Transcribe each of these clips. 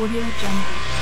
Audio Jungle.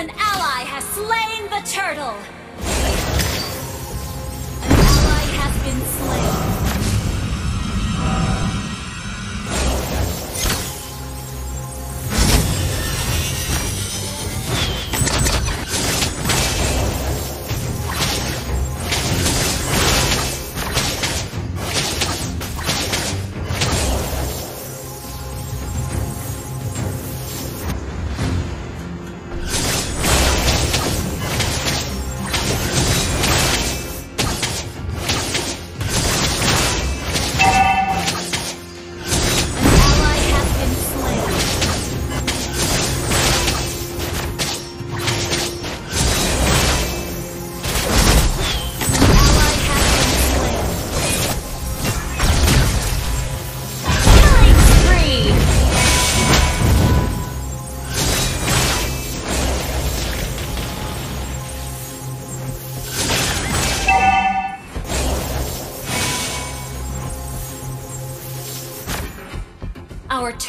An ally has slain the turtle! An ally has been slain.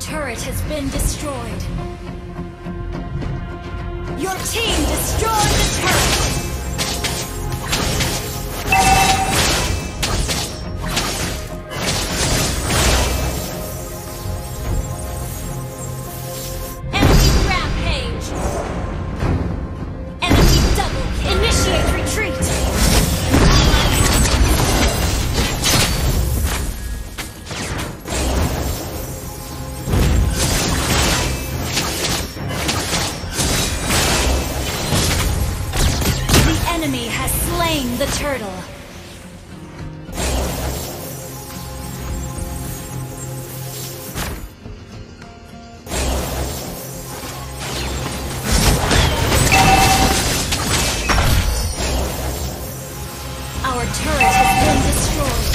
turret has been destroyed. Your team destroyed the turret! Vamos.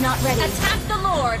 not ready. Attack the Lord!